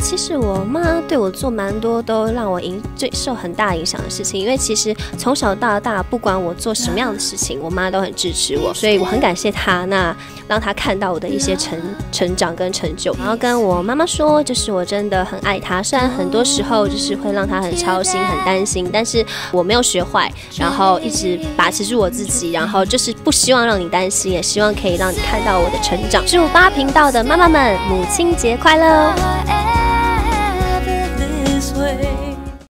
其实我妈对我做蛮多都让我影最受很大影响的事情因为其实从小到大不管我做什么样的事情我妈都很支持我所以我很感谢她那让她看到我的一些成成长跟成就。然后跟我妈妈说就是我真的很爱她虽然很多时候就是会让她很操心很担心但是我没有学坏然后一直把持住我自己然后就是不希望让你担心也希望可以让你看到我的成长。祝八频道的妈妈们母亲节快乐！